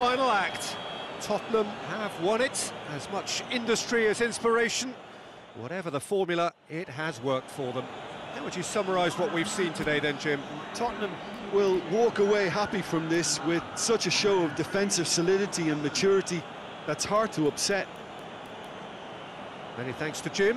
Final act. Tottenham have won it. As much industry as inspiration. Whatever the formula, it has worked for them. How would you summarise what we've seen today then, Jim? Tottenham will walk away happy from this with such a show of defensive solidity and maturity that's hard to upset. Many thanks to Jim.